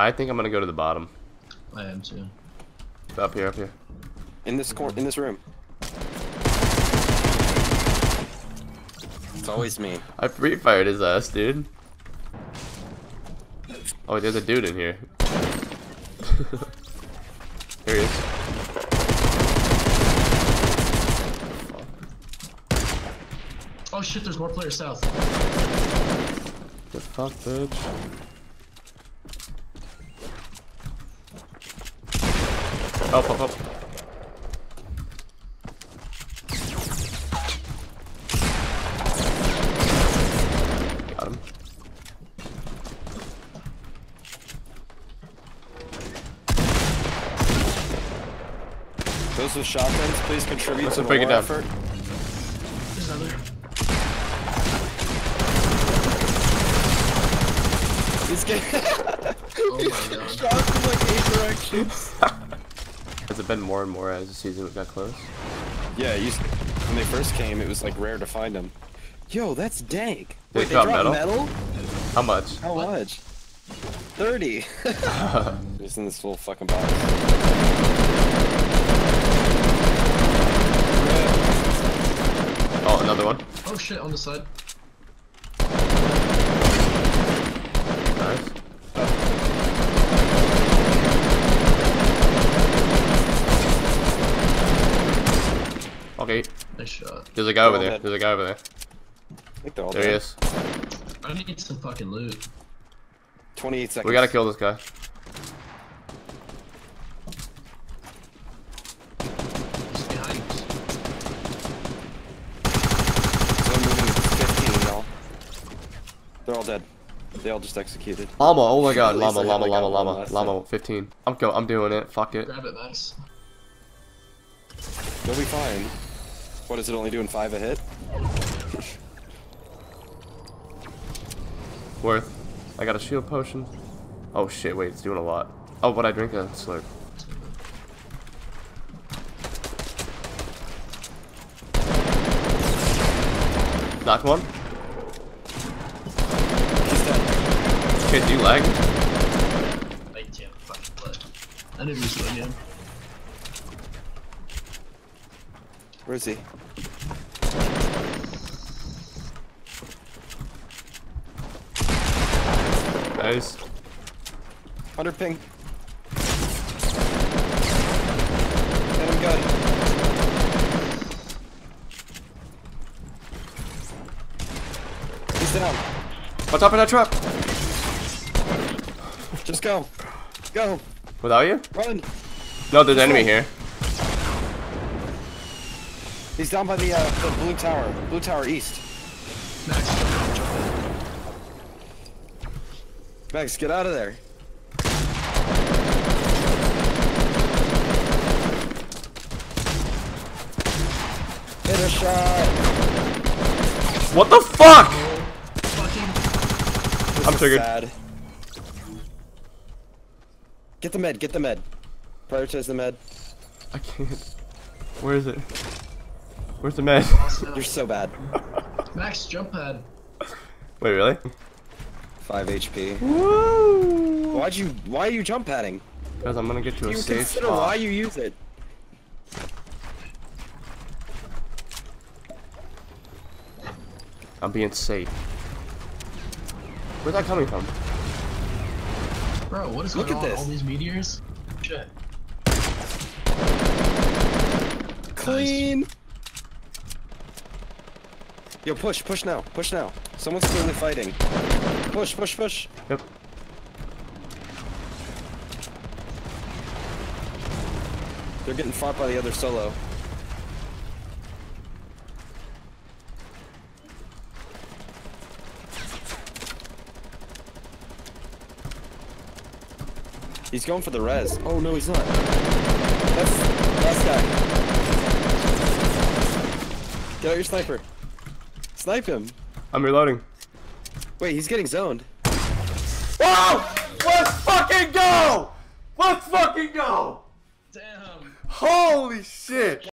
I think I'm gonna go to the bottom. I am too. Up here, up here. In this cor in this room. It's always me. I free fired his ass, dude. Oh, there's a dude in here. here he is. Oh shit, there's more players south. The fuck, bitch. Help, help, help. Got him. Those with shotguns, please contribute Let's to the break it war down. effort. There's another. He's getting Oh my god. shot from like eight directions. Has it been more and more as the season got close? Yeah, you, s- when they first came, it was like rare to find them. Yo, that's dank. They Wait, they drop dropped metal? metal? How much? How much? 30. Just in this little fucking box. Oh, another one. Oh shit, on the side. Nice. Okay, Nice shot. there's a guy over there. There's a guy over there. I think they're all There he is. I need some fucking loot. 28 seconds. We gotta kill this guy. He's behind us. Zone moving to 15 now. They're all dead. They all just executed. Llama, oh my god, At least llama, I had, llama, llama, llama, llama, 15. I'm go, I'm doing it, fuck it. Grab it, nice. You'll be fine. What is it only doing five a hit? Worth. I got a shield potion. Oh shit, wait, it's doing a lot. Oh, but I drink a slurp. Knock one. He's dead. Okay, do you lag? I can't fucking play. I need to restart Where is he? Nice. 100 ping. Get him good. He's down. On top of that trap! Just go. Go. Without you? Run. No, there's an enemy here. He's down by the, uh, the blue tower. Blue tower east. Max, jump in, jump in. Max, get out of there. Hit a shot. What the fuck? This I'm triggered. sad. Get the med, get the med. Prioritize the med. I can't. Where is it? Where's the man? You're so bad. Max, jump pad. Wait, really? 5 HP. Woo! Why'd you, why are you jump padding? Because I'm gonna get to Do a you safe consider spot. why you use it? I'm being safe. Where's that coming from? Bro, what is Look going at on? this. All these meteors? Shit. Clean. Yo, push, push now, push now. Someone's clearly fighting. Push, push, push. Yep. They're getting fought by the other solo. He's going for the res. Oh no, he's not. That's last guy. Get out your sniper. Snipe him. I'm reloading. Wait, he's getting zoned. Whoa! Let's fucking go! Let's fucking go! Damn. Holy shit!